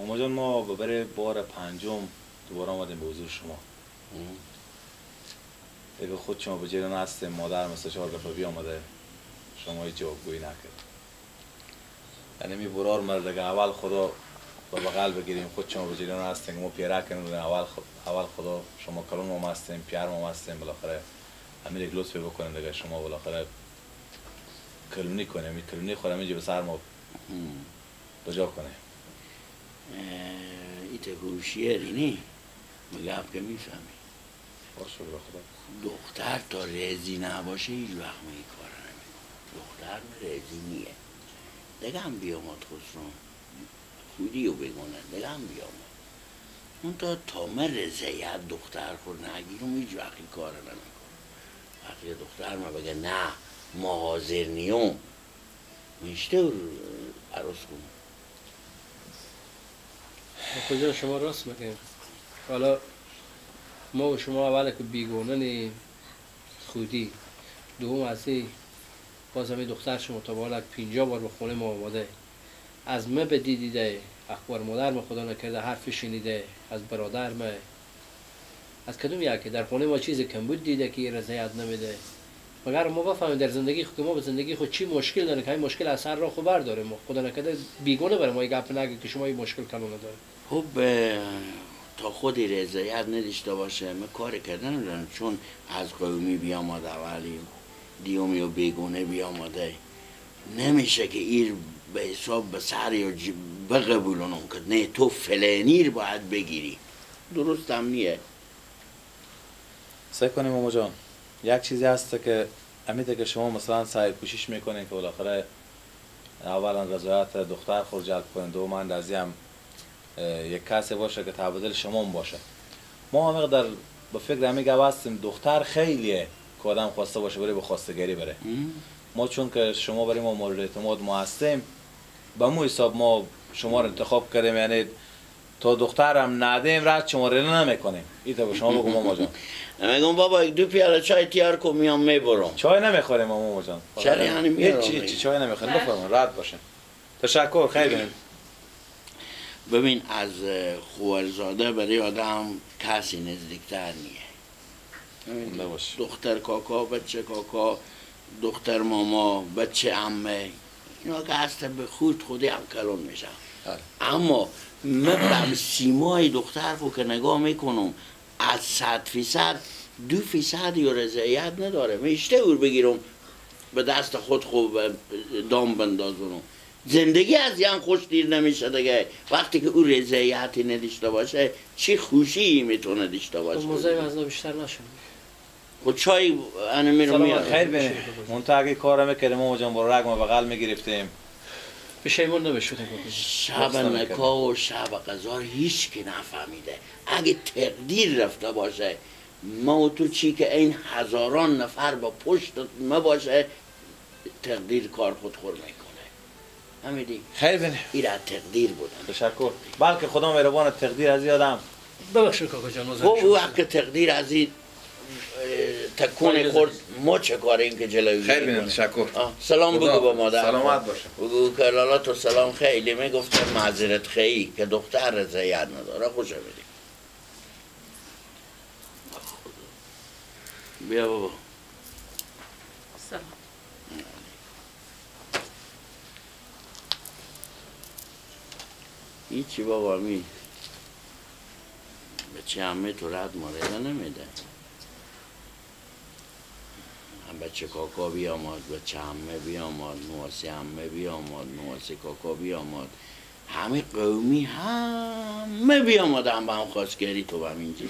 ماما جان ما برای بار پنجم دوباره آمدیم به حضور شما. ای به خود شما به جریان هستیم مادر مثل چهار دفعه بی آمده شما هیچ جوابگویی نکرد. یعنی می برار مرد اول خدا با بغل بگیریم خود شما به جریان هستیم ما پیره کنیم اول خ... اول خدا شما کلون ما هستیم پیر ما هستیم بالاخره همین یک لطفی بکنیم دیگه. شما بالاخره کلونی کنیم کلونی خود همینجا به سر ما بجا کنیم. ایت هوشیاری نی. مگه هم که می‌فهمی؟ دختر تا رزی نباشه هیچ وقت می کار نمی‌کنه. دختر رزی نیه. دیگه هم بیامد خسرو. خودی رو بگونه دیگه هم بیامد. اون تا تا من رضایت دختر خور نگیرم هیچ وقت این کار نمی‌کنه. وقتی دختر ما بگه نه ما حاضر نیوم میشته عروس کنم کجا شما راست میگین؟ حالا ما و شما اول که بیگونه نیم خودی دوم از این باز دختر شما تا بالک پینجا بار به خونه ما آماده. از من به دیده اخبار مادر ما خدا نکرده حرف شنیده از برادر ما. از کدوم یکی؟ در خونه ما چیز کم بود دیده که رضایت نمیده. مگر ما بفهمیم در زندگی خود ما به زندگی خود چی مشکل داره که این مشکل از سر را خود برداره ما خدا نکرده بیگونه برای ما گپ نگه که شما این مشکل کلونه داره خب تا خودی رضایت نداشته باشه من کار کردن ندارم چون از قومی بیامد اولی دیومی و بیگونه بیامده نمیشه که ایر به حساب به سر یا بقبولونم که نه تو فلانیر باید بگیری. درست هم نیه. سعی کنیم ماما جان. یک چیزی هست که امیده که شما مثلا سعی کوشش می‌کنین که بالاخره اولا رضایت دختر خود جلب کنین. دوم اندازی هم یک کسی باشه که تبدیل شما باشه. ما هم در به فکر گپ هستیم دختر خیلیه که آدم خواسته باشه بره به خواستگری بره. ما چون که شما برای ما مورد اعتماد ما هستیم به مو حساب ما شما رو انتخاب کردیم یعنی تا دخترم ندیم رد شما رو نمی‌کنیم. این تا به شما بگم ماما جان. میگم بابا یک دو پیاله چای تیار کن میام می‌برم چای نمی‌خوریم ماما جان. یعنی میارم؟ هیچ چی چای نمی‌خوریم بفرمایید راحت باشین. تشکر خیلی. ببین از خوالزاده برای آدم کسی نزدیکتر نیه. دختر کاکا بچه کاکا دختر ماما بچه عمه اینا که هست به خود خودی هم کلون میشن بله. اما من سیمای دختر رو که نگاه می‌کنم از صد فیصد دو فیصد یا رضایت نداره میشته اور بگیرم به دست خود خوب دام بندازونم زندگی از یان خوش دیر نمیشه دیگه وقتی که او رضایتی نداشته باشه چی خوشی می‌تونه داشته باشه؟ موضوع از بیشتر نشون خود چای انا میرم میارم خیر بینه منتها اگه کار می‌کردیم ماما جان با رگ ما بغل می‌گرفتیم. پشیمون نمیشودیم شب نکاح و شب قضا هیچ که نفهمیده. اگه تقدیر رفته باشه ما و تو چی که این هزاران نفر با پشت ما باشه تقدیر کار خود خور بینه این از تقدیر بودن. تشکر. بلکه خدا مهربان تقدیر از یادم ببخشید کاکا جان و او وقت که تقدیر از این تکون خورد. ما چه کاریم که جلوی بگیریم؟ تشکر. سلام بگو با مادر. سلامت باشه. بگو که لالا تو سلام خیلی. می‌گفتم معذرت خیلی که دختر رضایت نداره. خوش آمدی بیا بابا سلام هیچی بابا می بچه همه تو رد مارده نمیده هم بچه کاکا بیاماد بچه همه بیاماد نواسی همه بیاماد نواسی کاکا بیاماد همه قومی همه هم به هم خواستگری تو هم اینجی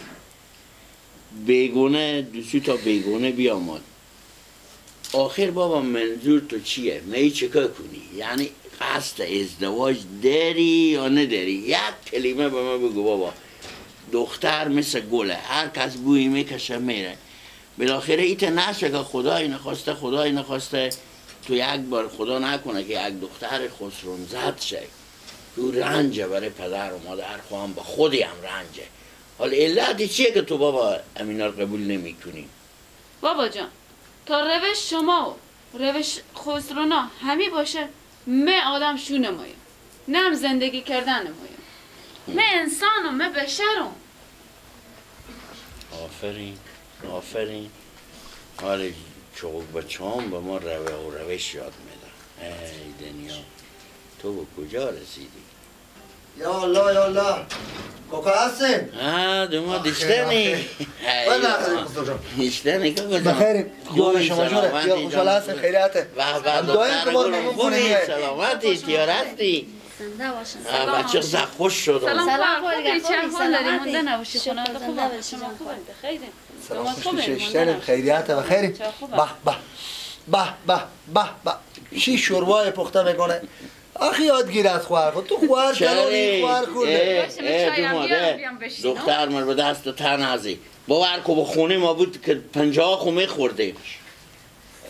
بیگونه دوستی تا بیگونه بیاماد آخر بابا منظور تو چیه؟ می چکا کنی؟ یعنی قصد ازدواج داری یا نداری؟ یک کلمه به من بگو بابا. دختر مثل گله هر کس بوی می‌کشه میره. بالاخره ایت نشه که خدای نخواسته خدای نخواسته. تو یک بار خدا نکنه که یک دختر خسرون زد شه. تو رنجه برای پدر و مادر خواهم به خودی هم رنجه حالا علتی چیه که تو بابا امینا قبول نمی کنی بابا جان تا روش شما و روش خسرونا همی باشه. من آدم شو نمایم. نه هم زندگی کردن نمایم. من انسانم من بشرم آفرین آفرین. حالا چوک بچه هم به ما روه و روش یاد میدن. ای دنیا تو به کجا رسیدی؟ یا الله یا الله. کوکا هستین؟ آه دوما دیشتنی. بله جان. دیشتنی که کجا بخیر یاد شما جوره یا خوشحال هستین و هم دایم که گل مهمون کنیم سلامتی تیار هستی زنده باشن آه، بچه زخ خوش شد سلام خوبی؟ چه حال داری. مونده نباشی خونه خوبه شما جان. خوبه بخیریم سلام خوش و خیری چه خوبه. به به به به به به چی شوروای پخته می‌کنه؟ آخی یادگیر از خوار خود. تو خورده. چایم بیارم، بیام بشینم. دختر من به دست تن ازی. باور کو به خونه ما بود که پنجاه خو میخورده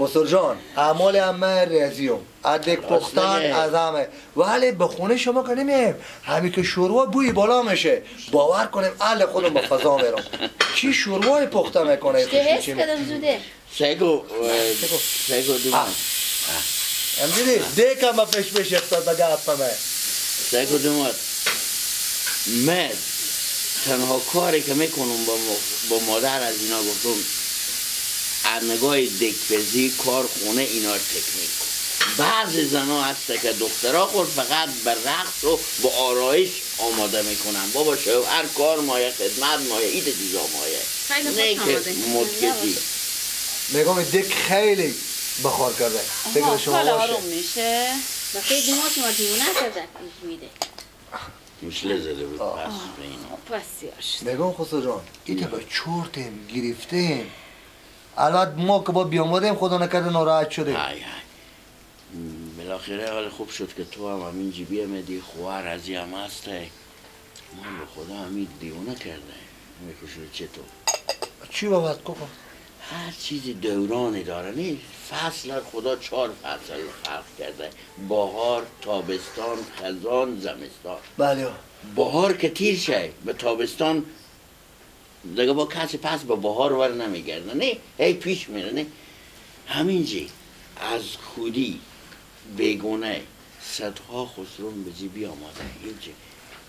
خسر جان اعمال همه ریاضیم ادک پختن. از همه. ولی به خونه شما که نمیم همین که شوروا بوی بالا میشه. باور کنیم اهل خودم به فضا میرم. چی شوروای پخته می‌کنه؟ که حس کردم زوده؟ سگو سگو. دو آه. همجوری دیکم با پیش پیش افتاد به گفمه سگو دو من تنها کاری که می‌کنم با, م- با مادر از اینا گفتم از نگاه دکپزی کار خونه اینا رو تکنیک کن. بعض زنا هسته که دخترها خود فقط به رقص و با آرایش آماده می‌کنن. بابا شو هر کار مایه خدمت مایه ایت چیزا مایه. خیلی خوش نه که. متکزی میگم دک خیلی بخار کرده فکر شما باشه. آروم میشه. بخیر دو ماه شما دیونه کرده میده. مشله زده بود. پس به اینا. پس یاش میگم خسرو جان. ایتا به چورتیم گرفتیم. البته ما که با بیامادیم خدا نکرده ناراحت شده های های بالاخره حال خوب شد که تو هم همین جیبی مدی خوار از هم هسته من به خدا همین دیونه کرده میکشون چطور چی بابت کوکا هر چیزی دورانی داره نیست. فصل خدا چهار فصل خلق کرده. بهار تابستان خزان زمستان. بله. بهار که تیر شه به تابستان دیگه با کسی پس به بهار ور نمیگرده نه هی پیش میره نه. همینجی از خودی بگونه صدها خسرون به جیبی آماده اینجی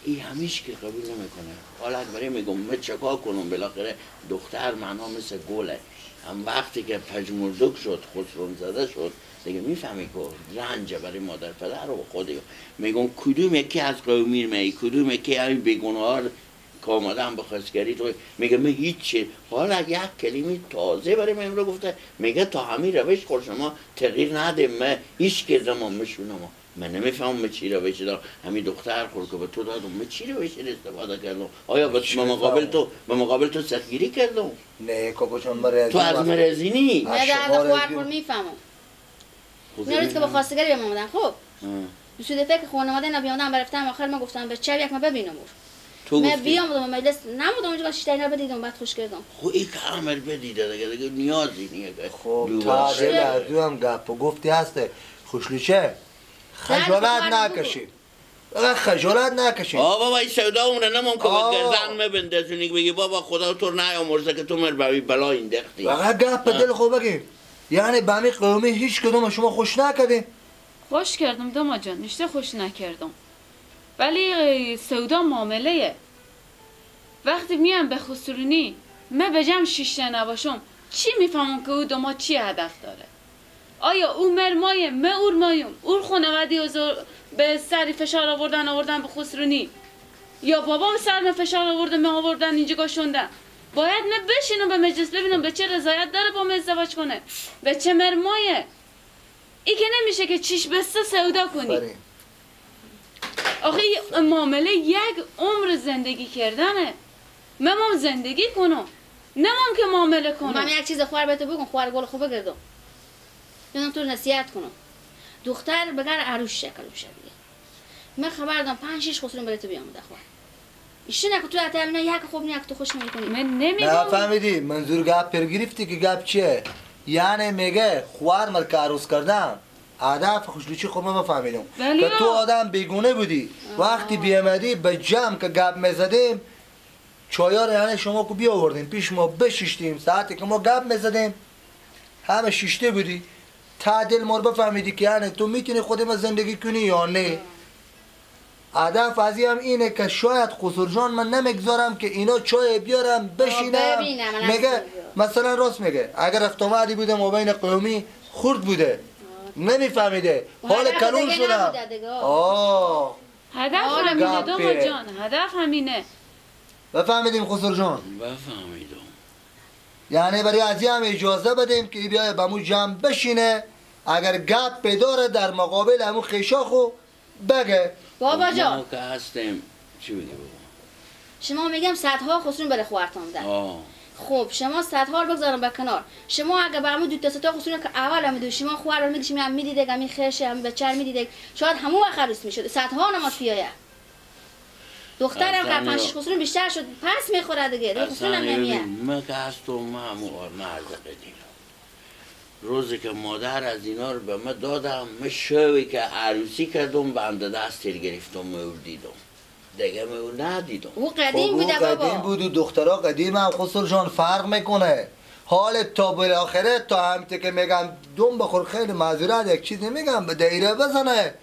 این همیش که قبول نمی‌کنه. حالا برای میگم من چکار کنم؟ بالاخره دختر معنا مثل گله. هم وقتی که پژمردک شد خسرون زده شد دیگه می‌فهمی که رنجه برای مادر پدر و خودی. میگم کدوم یکی از قومین می کدوم یکی بیگونه ها که آمدن به خواستگری تو میگه من هیچی. حالا یک کلمه تازه برای من رو گفته. میگه تا همین روش خور شما تغییر نده من هیچ که زمان مشونم من نمی‌فهمم من چی روش دارم همین دختر خور که به تو دادم من چی روش استفاده کردم؟ آیا به به مقابل؟ تو به مقابل تو سخیری کردم؟ نه کوکا جان من تو از مرزینی از نه در خوار رزیدم. کن می‌فهمم. نه روز که با خواستگاری به آمدن خب؟ شده فکر خانواده اینا بیامدن برفتم آخر ما گفتم به چه یک ما ببینم تو من گفتی؟ بیام مجلس نمودم اونجا شیشتری اینا بدیدم بعد خوش کردم. خب این که عمل بدیده دیگه دیگه نیازی نیه که خب. تا دل از هم گپ گفتی هسته خوشلوچه؟ خجالت نکشید. خجالت نکشید. آه بابا این سودا عمره نمون که به. گردن مبندزونی بگی بابا خدا تو نیامرزه که تو مر بوی بلا این دختی. فقط گپ به دل خوب بگیم یعنی به همین قومی هیچ کدوم شما خوش نکردیم خوش کردم دوما جان نشته خوش نکردم. ولی سودا معامله وقتی میام به خسرونی من به جمع شیشته نباشم چی می‌فهمم که او دوما چی هدف داره؟ آیا او مرمایه من اور مایم اور خانوادی و زور به سری فشار آوردن آوردن به خسرونی. یا بابام سر فشار آورده من آوردن اینجا گاشوندن باید من بشینم به مجلس ببینم به چه رضایت داره با من ازدواج کنه. به چه مرمایه ای که نمیشه که چیش بسته سودا کنی. آخه معامله یک عمر زندگی کردنه. من مام زندگی کنم نمام که معامله من کنم یک چیز خوار بهت بگم خوار گل خوب بگردم یادم تو نصیحت کنم. دختر بگر عروس شکل بشه دیگه. من خبر دارم پنج شش خسرون برای تو بیامده خواه ایشون که تو اتل نه یک خوب نه یک تو خوش نمی‌کنی من نمیگم فهمیدی؟ منظور گپ پر گرفتی که گپ چیه؟ یعنی میگه خوار مر که عروس کردن هدف خوشلوچی خب من فهمیدم که تو. آدم بیگونه بودی. وقتی بیامدی به جمع که گپ می‌زدیم چایا رو یعنی شما که بیا آوردیم پیش ما بشیشتیم. ساعتی که ما گپ می‌زدیم همه شیشته بودی. تا دل مار بفهمیدی که یعنی تو می‌تونی خودی ما زندگی کنی یا نه؟ هدف از هم اینه که شاید خسر جان من نمی‌گذارم که اینا چای بیارم بشینم. میگه مثلا راست میگه اگر افتامدی بوده ما بین قومی خورد بوده. نمیفهمیده. و حال کلون شدم. آه. هدف همینه. دوما جان هدف همینه. بفهمیدیم خسر جان. بفهمیدم. یعنی برای از هم اجازه بدیم که بیای به مو جمع بشینه. اگر گپ بداره در مقابل همو خیشاخو بگه. بابا ما جان. که هستیم. چی بگی بابا؟ شما میگم صدها خسرون برای خوارتان ده آه. خب شما صدها رو بگذارم به کنار. شما اگه به همون دو تا ستا خصوصا که اول هم دو شما خوار رو میگی شما هم میدیدگ همین خرش هم بچر میدیدگ شاید همون وقت عروس می‌شد. صدها نماز پیایه دخترم که پنج شش خصوصا بیشتر شد. پس می‌خوره دیگه. دیگه خصوصا هم نمیه. من که هستم من همون مرد قدیم روزی که مادر از اینا رو به من دادم من شوی که عروسی کردم بنده دست تیر گرفتم مور دیدم. دیگه مور ندیدم. او خب قدیم او بوده قدیم بابا بود و دخترها قدیم هم خسر جان فرق می‌کنه. حال تا بالاخره تا همته که میگم دوم بخور خیلی معذورت یک چیز نمیگم به دایره بزنه.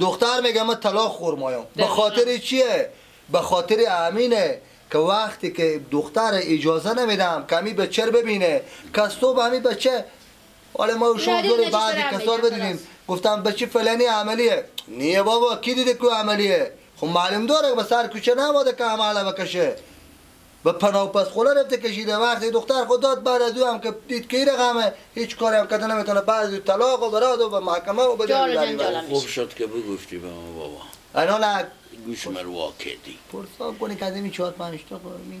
دختر میگم من طلاق خورمایم. به خاطر چیه؟ به خاطر امینه که وقتی که دختر اجازه نمیدم کمی بچه رو ببینه. کس تو به همین بچه حالا ما شما یادی دور بعضی رم کسار بدیدیم. گفتم بچه فلانی عملیه؟ نیه بابا کی دیده که عملیه؟ خب معلوم داره که به سر کوچه نباده که عمله بکشه به پناه پس خوله رفته کشیده. وقتی دختر خود داد بعد از او هم که دید که رقمه هیچ کاری هم کده نمی‌تونه بعد از او طلاق و براد و به محکمه و به. خوب شد که بگفتی به من بابا. الان گوش من وا کردی پرسا کنی که از این چهار پنج تا خورمی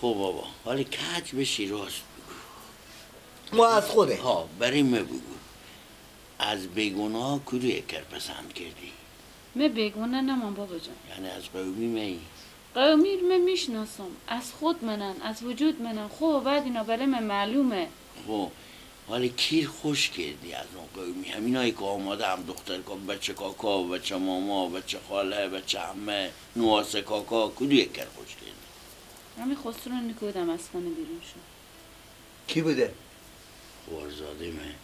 خب بابا. ولی کج بشی راست. ما از خوده. ها برای من بگو. از بیگونا کدو یک کر پسند کردی؟ من بیگونه نمان بابا جان. یعنی از قومی می؟ قومی رو من می‌شناسم. از خود منن از وجود منن. خب بعد اینا برای من معلومه. خب ولی کیر خوش کردی از اون قومی؟ همینایی که آماده هم دختر که بچه کاکا بچه ماما بچه خاله بچه همه نواس کاکا کدو یک کر خوش کردی؟ همین خسرو نکودم از خانه بیرون شد. کی بوده؟ ورزاده من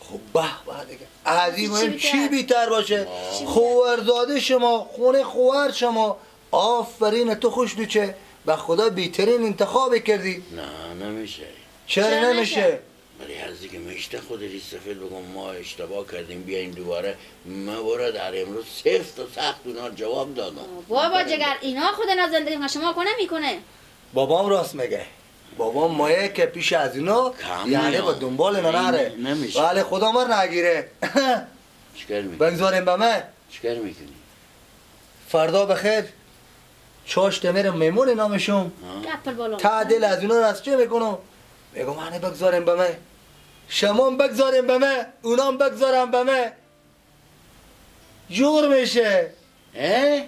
خب به به دیگه. از این چی؟ چی بیتر؟ باشه. خوارزاده شما خونه خوار شما. آفرین تو خوش بیچه. به خدا بیترین انتخاب کردی. نه نمیشه. چرا نمیشه؟ ولی از دیگه میشته خود ریستفیل بگم ما اشتباه کردیم بیاین دوباره. ما برا در امروز سفت و سخت اونا جواب دادم. بابا جگر اینا خود زندگی شما کنه می‌کنه بابام راست میگه. بابام مایه که پیش از اینا یعنی. با دنبال اینا نره. نمیشه. ولی خدا مر نگیره. چکر می‌کنی؟ بگذاریم به من. چکر می‌کنی؟ فردا بخیر. چاش تمر میمون نامشون. بالا. تعدیل از اینا رو از چه می‌کنم؟ میگم منه بگذاریم به من. شما هم بگذاریم به من. اونام بگذارم به من. جور میشه. اه؟